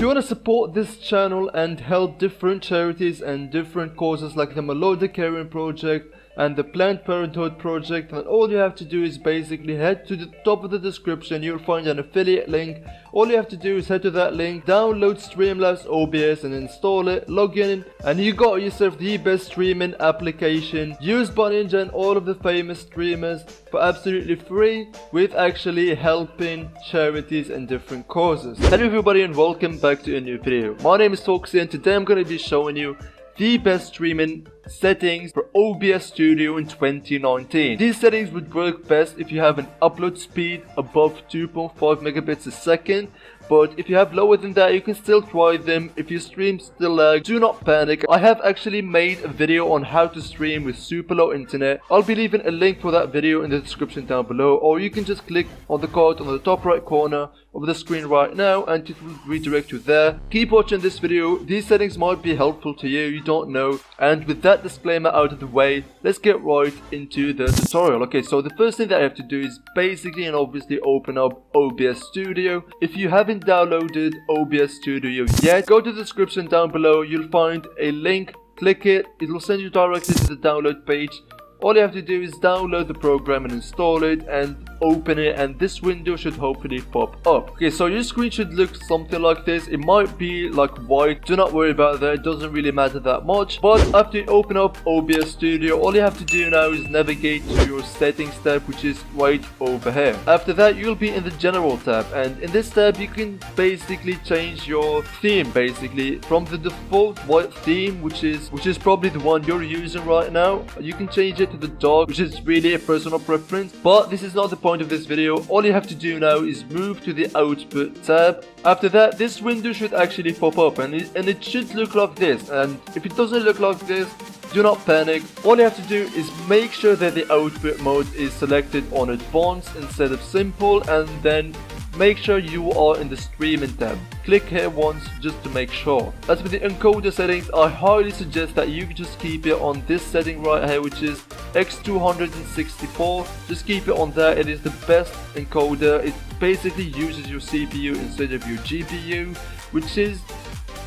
If you want to support this channel and help different charities and different causes like the Melodic Caring Project and the Planned Parenthood project and all you have to do is basically head to the top of the description you'll find an affiliate link all you have to do is head to that link download Streamlabs OBS and install it log in and you got yourself the best streaming application used by Ninja and all of the famous streamers for absolutely free with actually helping charities and different causes. Hello everybody and welcome back to a new video. My name is Foxy and today I'm to be showing you the best streaming settings for OBS Studio in 2019. These settings would work best if you have an upload speed above 2.5 megabits a second but if you have lower than that you can still try them if your stream still lag do not panic i have actually made a video on how to stream with super low internet i'll be leaving a link for that video in the description down below or you can just click on the card on the top right corner of the screen right now and it will redirect you there. Keep watching this video, these settings might be helpful to you, you don't know. And with that disclaimer out of the way, let's get right into the tutorial. Okay, so the first thing that I have to do is basically and obviously open up OBS Studio. If you haven't downloaded OBS Studio yet, go to the description down below, you'll find a link. Click it, it will send you directly to the download page. All you have to do is download the program and install it and open it and this window should hopefully pop up. Okay, so your screen should look something like this. It might be like white. Do not worry about that. It doesn't really matter that much. But after you open up OBS Studio, all you have to do now is navigate to your settings tab, which is right over here. After that, you'll be in the general tab. And in this tab, you can basically change your theme, basically from the default white theme, which is which is probably the one you're using right now. You can change it to the dog, which is really a personal preference. But this is not the point of this video, all you have to do now is move to the output tab. After that, this window should actually pop up and it, and it should look like this. And if it doesn't look like this, do not panic. All you have to do is make sure that the output mode is selected on advanced instead of simple and then make sure you are in the streaming tab. Click here once just to make sure. As for the encoder settings, I highly suggest that you just keep it on this setting right here which is X264. Just keep it on there, it is the best encoder. It basically uses your CPU instead of your GPU which is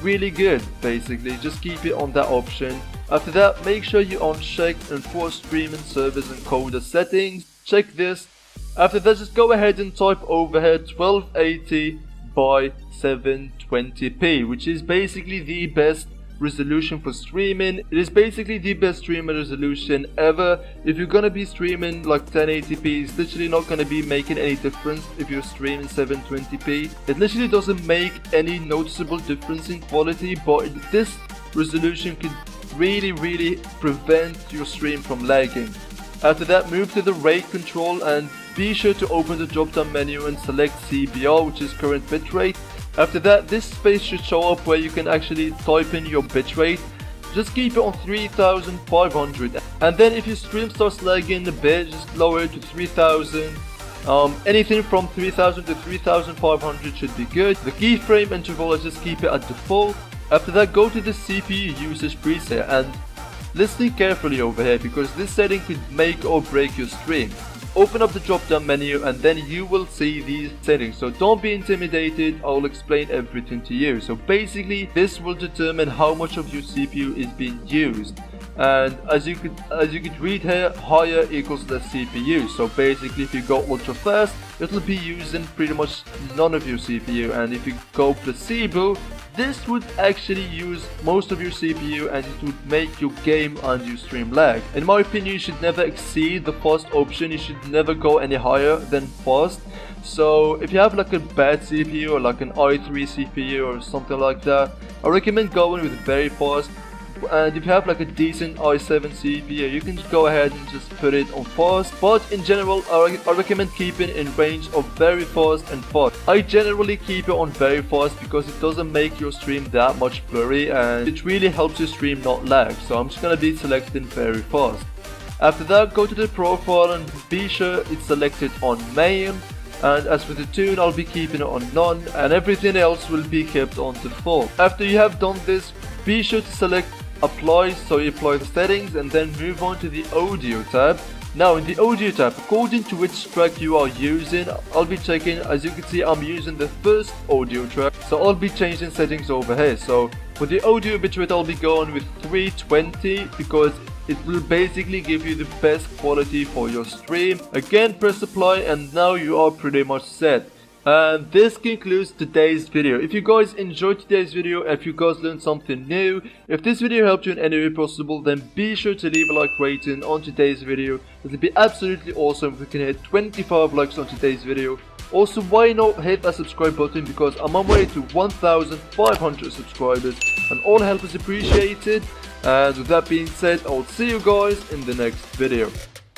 really good basically. Just keep it on that option. After that, make sure you uncheck enforce streaming service encoder settings. Check this after that, just go ahead and type overhead 1280 by 720p, which is basically the best resolution for streaming. It is basically the best streaming resolution ever. If you're gonna be streaming like 1080p, it's literally not gonna be making any difference if you're streaming 720p. It literally doesn't make any noticeable difference in quality, but this resolution can really, really prevent your stream from lagging. After that, move to the rate control and be sure to open the drop down menu and select CBR which is current bitrate. After that this space should show up where you can actually type in your bitrate. Just keep it on 3500 and then if your stream starts lagging a bit just lower it to 3000 um, anything from 3000 to 3500 should be good. The keyframe interval, I just keep it at default. After that, go to the CPU usage preset and listen carefully over here because this setting could make or break your stream open up the drop down menu and then you will see these settings. So don't be intimidated. I'll explain everything to you. So basically this will determine how much of your CPU is being used. And as you could as you could read here higher equals less CPU so basically if you go ultra fast it'll be using pretty much none of your CPU and if you go placebo this would actually use most of your CPU and it would make your game and your stream lag. In my opinion, you should never exceed the fast option, you should never go any higher than fast. So if you have like a bad CPU or like an i3 CPU or something like that, I recommend going with very fast and if you have like a decent i7 CPU you can go ahead and just put it on fast but in general I, I recommend keeping in range of very fast and fast. I generally keep it on very fast because it doesn't make your stream that much blurry and it really helps your stream not lag. So I'm just gonna be selecting very fast. After that go to the profile and be sure it's selected on main. And as for the tune I'll be keeping it on none and everything else will be kept on default. After you have done this be sure to select apply so you apply the settings and then move on to the audio tab Now in the audio tab, according to which track you are using, I'll be checking, as you can see I'm using the first audio track, so I'll be changing settings over here. So for the audio bitrate I'll be going with 320 because it will basically give you the best quality for your stream. Again press apply and now you are pretty much set. And this concludes today's video. If you guys enjoyed today's video, if you guys learned something new, if this video helped you in any way possible, then be sure to leave a like rating on today's video. It would be absolutely awesome if we can hit 25 likes on today's video. Also, why not hit that subscribe button because I'm on my way to 1500 subscribers and all help is appreciated. And with that being said, I'll see you guys in the next video.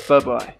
Bye bye.